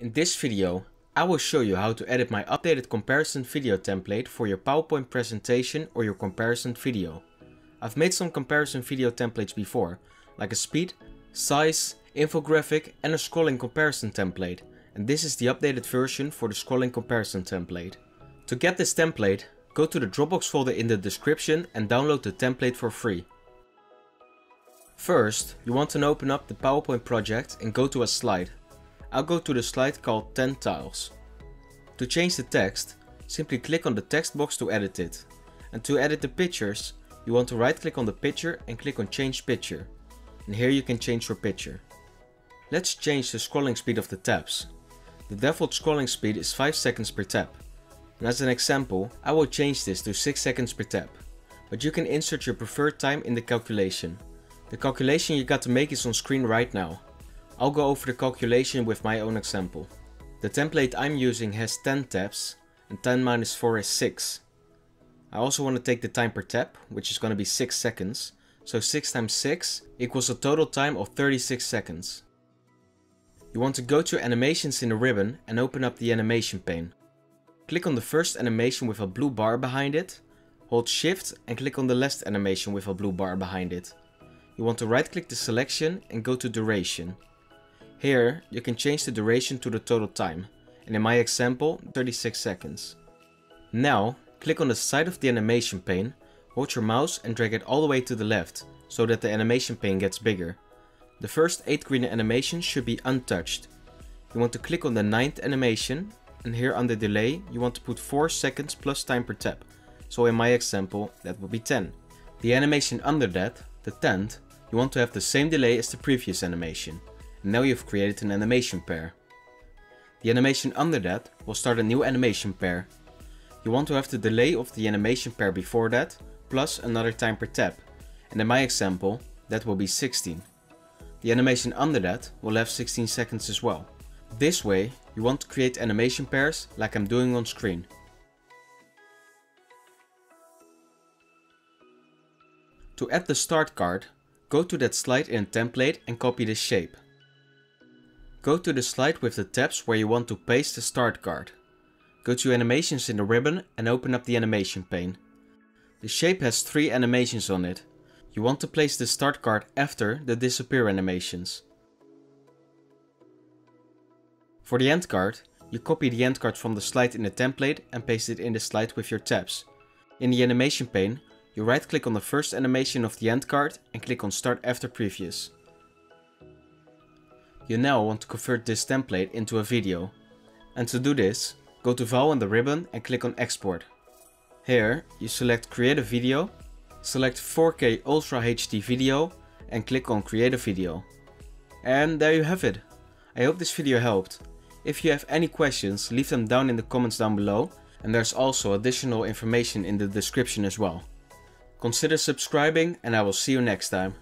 In this video, I will show you how to edit my updated comparison video template for your PowerPoint presentation or your comparison video. I've made some comparison video templates before, like a speed, size, infographic and a scrolling comparison template, and this is the updated version for the scrolling comparison template. To get this template, go to the Dropbox folder in the description and download the template for free. First, you want to open up the PowerPoint project and go to a slide. I'll go to the slide called 10 tiles. To change the text, simply click on the text box to edit it. And to edit the pictures, you want to right click on the picture and click on change picture. And here you can change your picture. Let's change the scrolling speed of the tabs. The default scrolling speed is 5 seconds per tab. And as an example, I will change this to 6 seconds per tab. But you can insert your preferred time in the calculation. The calculation you got to make is on screen right now. I'll go over the calculation with my own example. The template I'm using has 10 tabs and 10 minus 4 is 6. I also want to take the time per tab, which is going to be 6 seconds. So 6 times 6 equals a total time of 36 seconds. You want to go to animations in the ribbon and open up the animation pane. Click on the first animation with a blue bar behind it, hold shift and click on the last animation with a blue bar behind it. You want to right click the selection and go to duration. Here you can change the duration to the total time, and in my example 36 seconds. Now click on the side of the animation pane, hold your mouse and drag it all the way to the left, so that the animation pane gets bigger. The first 8 green animations should be untouched. You want to click on the 9th animation and here under delay you want to put 4 seconds plus time per tap, So in my example that would be 10. The animation under that, the 10th, you want to have the same delay as the previous animation. And now you've created an animation pair. The animation under that will start a new animation pair. You want to have the delay of the animation pair before that, plus another time per tap, And in my example, that will be 16. The animation under that will have 16 seconds as well. This way, you want to create animation pairs like I'm doing on screen. To add the start card, go to that slide in template and copy the shape. Go to the slide with the tabs where you want to paste the start card. Go to animations in the ribbon and open up the animation pane. The shape has three animations on it, you want to place the start card after the disappear animations. For the end card, you copy the end card from the slide in the template and paste it in the slide with your tabs. In the animation pane, you right click on the first animation of the end card and click on start after previous. You now want to convert this template into a video. And to do this, go to File in the ribbon and click on Export. Here, you select Create a Video select 4K Ultra HD video and click on create a video. And there you have it. I hope this video helped. If you have any questions, leave them down in the comments down below and there's also additional information in the description as well. Consider subscribing and I will see you next time.